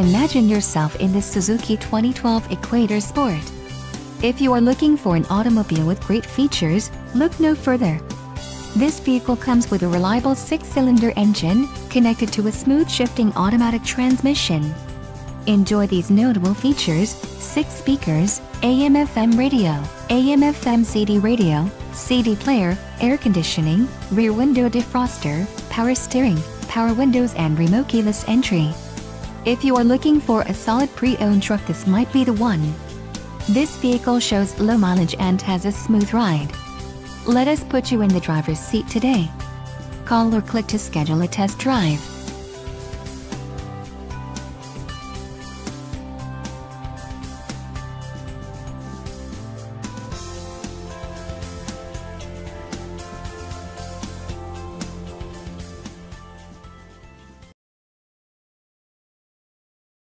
Imagine yourself in this Suzuki 2012 Equator Sport. If you are looking for an automobile with great features, look no further. This vehicle comes with a reliable six-cylinder engine, connected to a smooth shifting automatic transmission. Enjoy these notable features, 6 speakers, AM-FM radio, AM-FM CD radio, CD player, air conditioning, rear window defroster, power steering, power windows and remote keyless entry. If you are looking for a solid pre-owned truck this might be the one. This vehicle shows low mileage and has a smooth ride. Let us put you in the driver's seat today. Call or click to schedule a test drive.